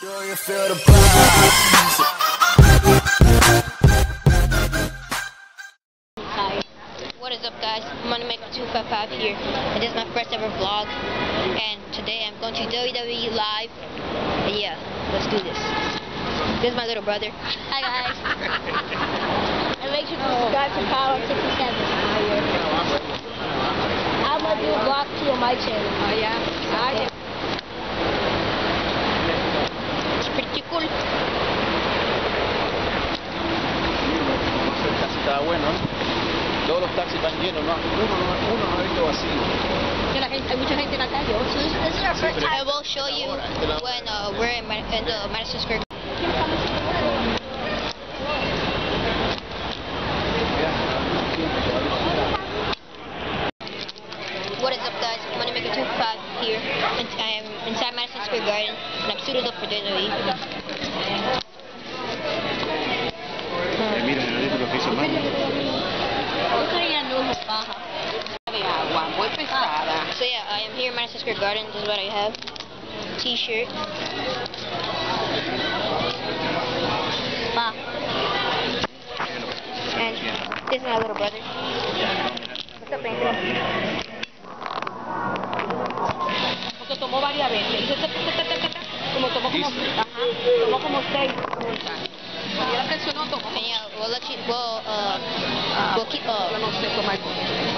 Hi. What is up guys? Moneymaker255 here. And this is my first ever vlog. And today I'm going to WWE Live. And yeah, let's do this. This is my little brother. Hi guys. and make sure to subscribe to Power 67. I'm to do a vlog too on my channel. Oh. Ah, yeah. Pretty cool. El taxi estaba bueno, ¿no? Todos los taxis están llenos, ¿no? Uno, no- uno no he visto vacío. Que la gente, hay mucha gente en la calle. So this, this is our first time. I will show you when uh, we're in the Madison Square. Suited up for WWE. Eh, mira, Generalito, lo que hizo mal. de agua, muy pesada. So yeah, I am here in Madison Square Garden. This is what I have. T-shirt. Ah. And this is my little brother. What's up, Anthony? Porque tomó varias veces. Como tomó como, ajá, tomó como seis. Y la presionó, tomó. And yeah, we'll let you. We'll uh, Ah, we'll keep. Uh, Yo no sé tomar.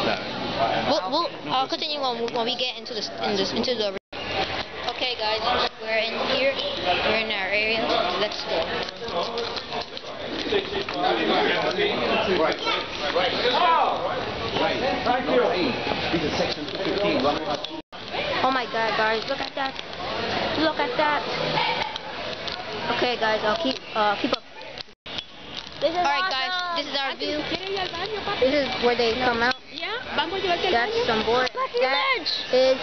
Claro. we'll, we'll I'll continue when we, when we get into the in this into the. Okay, guys, we're in here. We're in our area. Let's go. Dice section 15, vamos a... Oh my God, guys, look at that. Look at that. Okay, guys, I'll keep uh keep up. All right, guys, this is our view. ¿Quieres ir al baño, papi? This is where they come out. Yeah. ¿Vamos a llevarte al That's some board. That is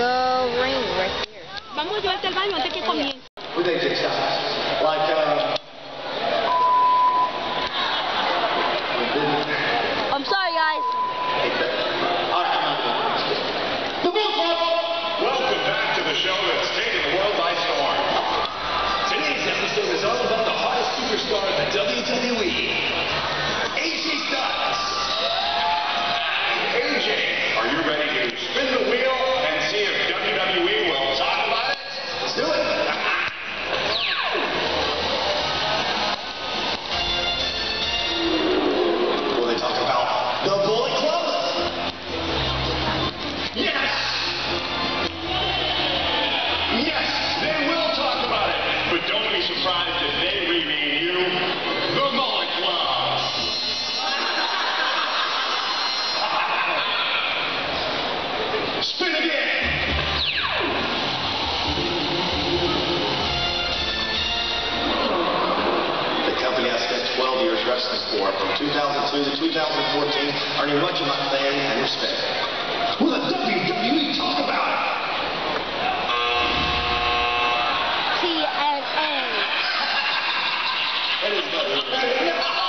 the ring right here. Vamos a llevarte al baño antes que comience. Who take shots? Like, uh, Thank you.